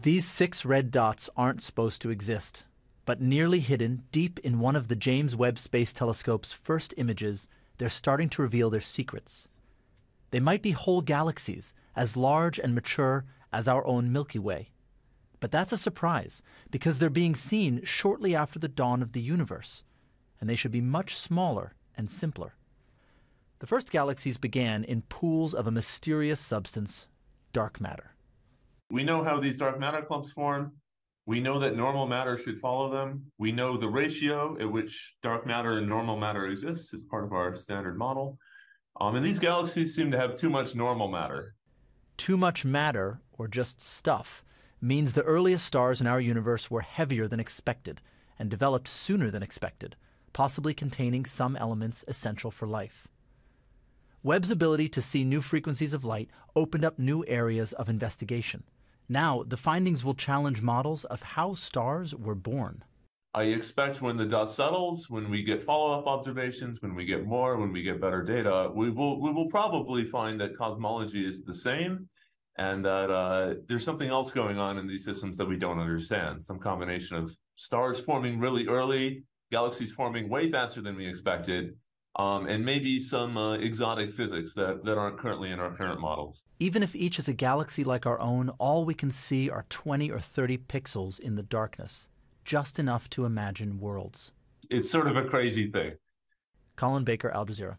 These six red dots aren't supposed to exist, but nearly hidden deep in one of the James Webb Space Telescope's first images, they're starting to reveal their secrets. They might be whole galaxies, as large and mature as our own Milky Way. But that's a surprise, because they're being seen shortly after the dawn of the universe, and they should be much smaller and simpler. The first galaxies began in pools of a mysterious substance, dark matter. We know how these dark matter clumps form. We know that normal matter should follow them. We know the ratio at which dark matter and normal matter exists as part of our standard model. Um, and these galaxies seem to have too much normal matter. Too much matter, or just stuff, means the earliest stars in our universe were heavier than expected and developed sooner than expected, possibly containing some elements essential for life. Webb's ability to see new frequencies of light opened up new areas of investigation. Now, the findings will challenge models of how stars were born. I expect when the dust settles, when we get follow-up observations, when we get more, when we get better data, we will we will probably find that cosmology is the same, and that uh, there's something else going on in these systems that we don't understand. Some combination of stars forming really early, galaxies forming way faster than we expected, um, and maybe some uh, exotic physics that, that aren't currently in our current models. Even if each is a galaxy like our own, all we can see are 20 or 30 pixels in the darkness, just enough to imagine worlds. It's sort of a crazy thing. Colin Baker, Al Jazeera.